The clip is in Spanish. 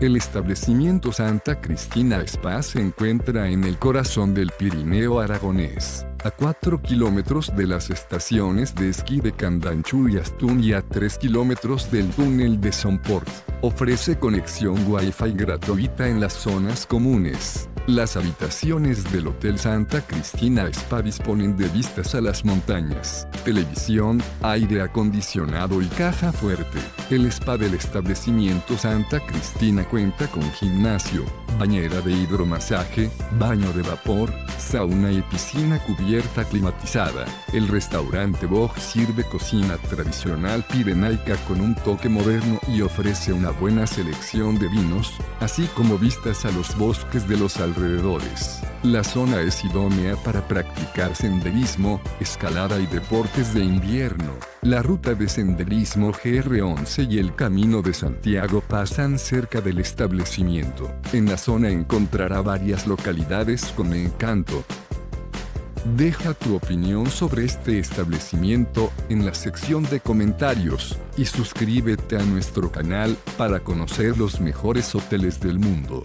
El establecimiento Santa Cristina Spa se encuentra en el corazón del Pirineo aragonés, a 4 kilómetros de las estaciones de esquí de Candanchú y Astún y a 3 kilómetros del túnel de Somport. Ofrece conexión Wi-Fi gratuita en las zonas comunes. Las habitaciones del Hotel Santa Cristina Spa disponen de vistas a las montañas, televisión, aire acondicionado y caja fuerte. El spa del establecimiento Santa Cristina cuenta con gimnasio, bañera de hidromasaje, baño de vapor, sauna y piscina cubierta climatizada. El restaurante Bog sirve cocina tradicional pirenaica con un toque moderno y ofrece una buena selección de vinos, así como vistas a los bosques de los alrededores la zona es idónea para practicar senderismo, escalada y deportes de invierno. La ruta de senderismo GR11 y el Camino de Santiago pasan cerca del establecimiento. En la zona encontrará varias localidades con encanto, Deja tu opinión sobre este establecimiento en la sección de comentarios y suscríbete a nuestro canal para conocer los mejores hoteles del mundo.